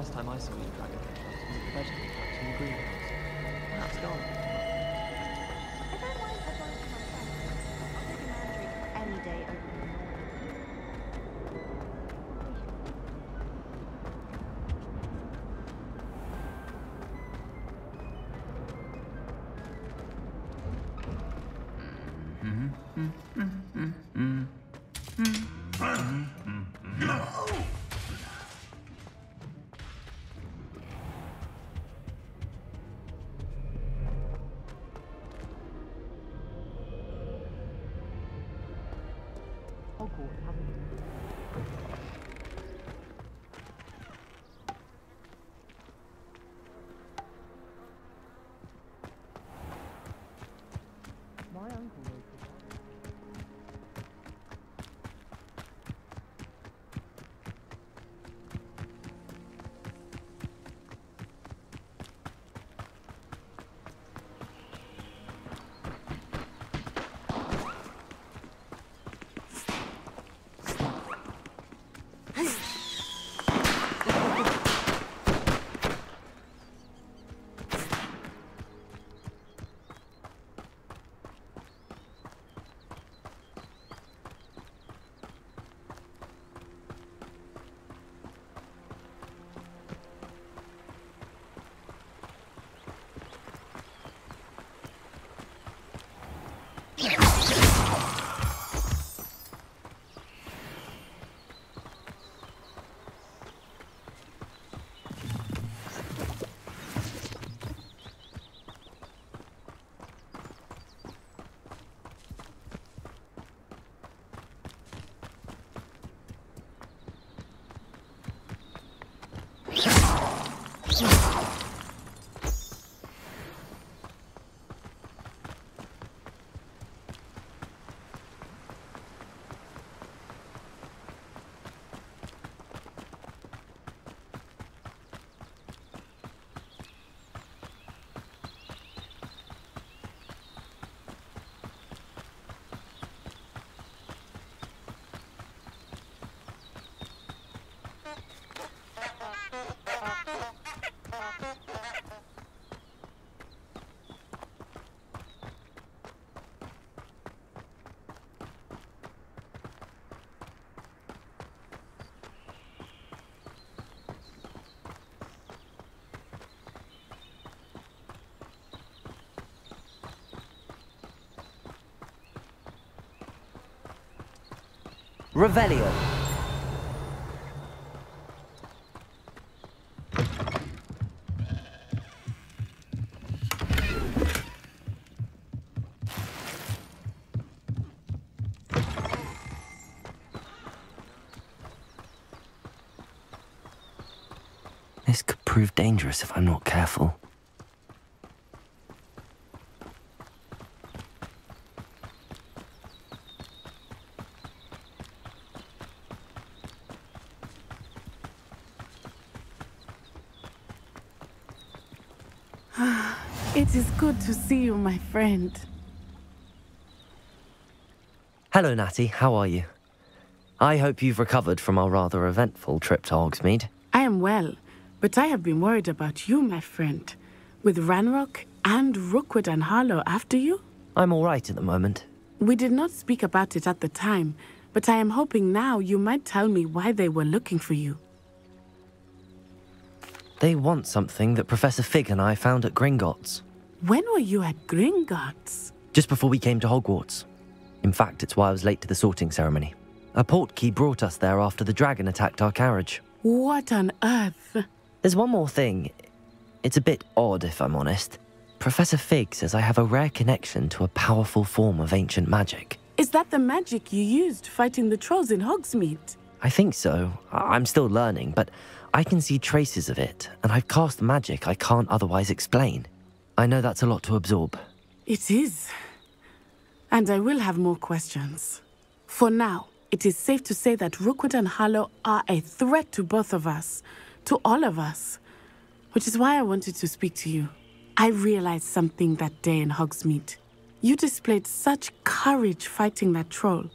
Last time I saw you, Dragon Hunters, was at pleasure hunt in the greenhouse. Perhaps gone. I don't mind advice to my friends. I'll take a mandrake any day over the morning. Mm-hmm. Hogwarts, mm-hmm. Haven't you? Revelio. This could prove dangerous if I'm not careful. It is good to see you, my friend. Hello, Natty. How are you? I hope you've recovered from our rather eventful trip to Hogsmeade. I am well, but I have been worried about you, my friend. With Ranrock and Rookwood and Harlow after you? I'm all right at the moment. We did not speak about it at the time, but I am hoping now you might tell me why they were looking for you. They want something that Professor Fig and I found at Gringotts, When were you at Gringotts? just before we came to Hogwarts. In fact, it's why I was late to the sorting ceremony. A portkey brought us there after the dragon attacked our carriage. What on earth? There's one more thing. It's a bit odd, if I'm honest. Professor Fig says I have a rare connection to a powerful form of ancient magic. Is that the magic you used fighting the trolls in Hogsmeade? I think so. I'm still learning, but I can see traces of it, and I've cast magic I can't otherwise explain. I know that's a lot to absorb. It is. And I will have more questions. For now, it is safe to say that Rookwood and Harlow are a threat to both of us, to all of us. Which is why I wanted to speak to you. I realized something that day in Hogsmeade. You displayed such courage fighting that troll,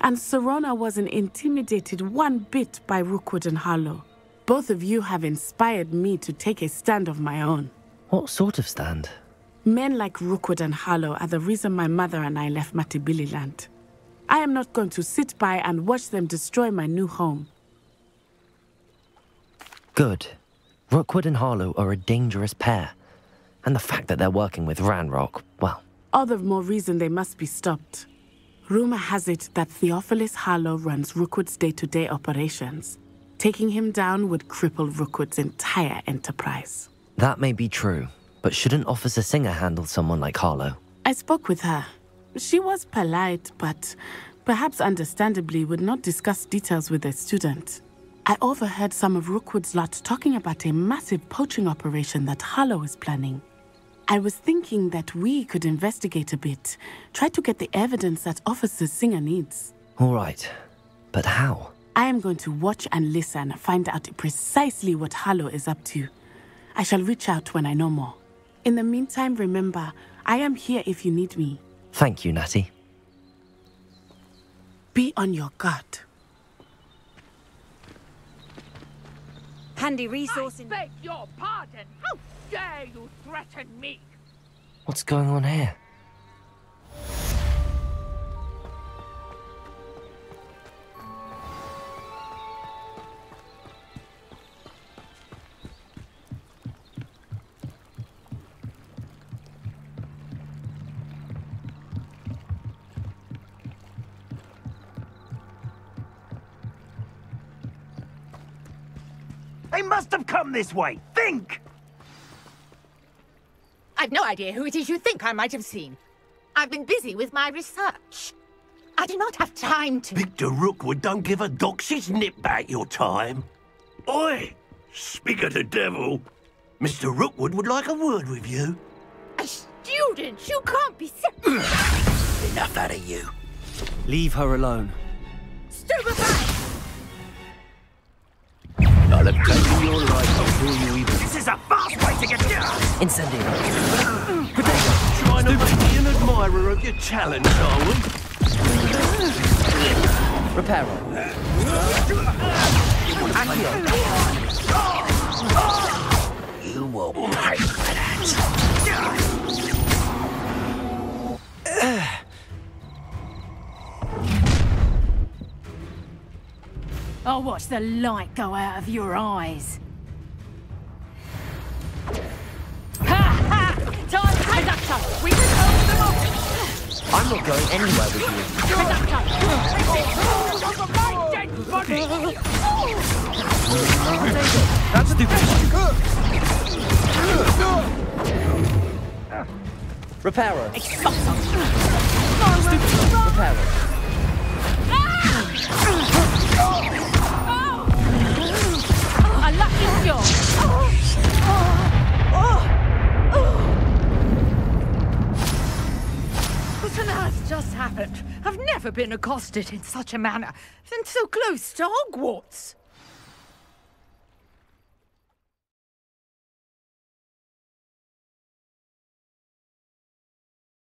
and Sirona wasn't intimidated one bit by Rookwood and Harlow. Both of you have inspired me to take a stand of my own. What sort of stand? Men like Rookwood and Harlow are the reason my mother and I left Matabeleland. I am not going to sit by and watch them destroy my new home. Good. Rookwood and Harlow are a dangerous pair. And the fact that they're working with Ranrock, well, All the more reason they must be stopped. Rumor has it that Theophilus Harlow runs Rookwood's day to day operations. Taking him down would cripple Rookwood's entire enterprise. that may be true. But shouldn't Officer Singer handle someone like Harlow? I spoke with her. She was polite, but perhaps understandably would not discuss details with a student. I overheard some of Rookwood's lot talking about a massive poaching operation that Harlow is planning. I was thinking that we could investigate a bit, try to get the evidence that Officer Singer needs. All right. But how? I am going to watch and listen, find out precisely what Harlow is up to. I shall reach out when I know more. In the meantime, remember, I am here if you need me. Thank you, Natty. Be on your guard. Handy resource in. beg your pardon. How dare you threaten me? What's going on here? They must have come this way. Think! I've no idea who it is you think I might have seen. I've been busy with my research. I do not have time to. Victor Rookwood don't give a doxy's nip back your time. Oi! Speak of the devil. Mr. Rookwood would like a word with you. A student! You can't be Enough out of you. Leave her alone. Fast way to get down! Incendiary. Trying to make me an admirer of your talent, are we? Reparo. You will pay for that. I'll watch the light go out of your eyes. Time conductor! We can hold them off! I'm not going anywhere with you. Conductor! Oh, That's stupid. Reparo. Reparo. A just happened? I've never been accosted in such a manner, and so close to Hogwarts.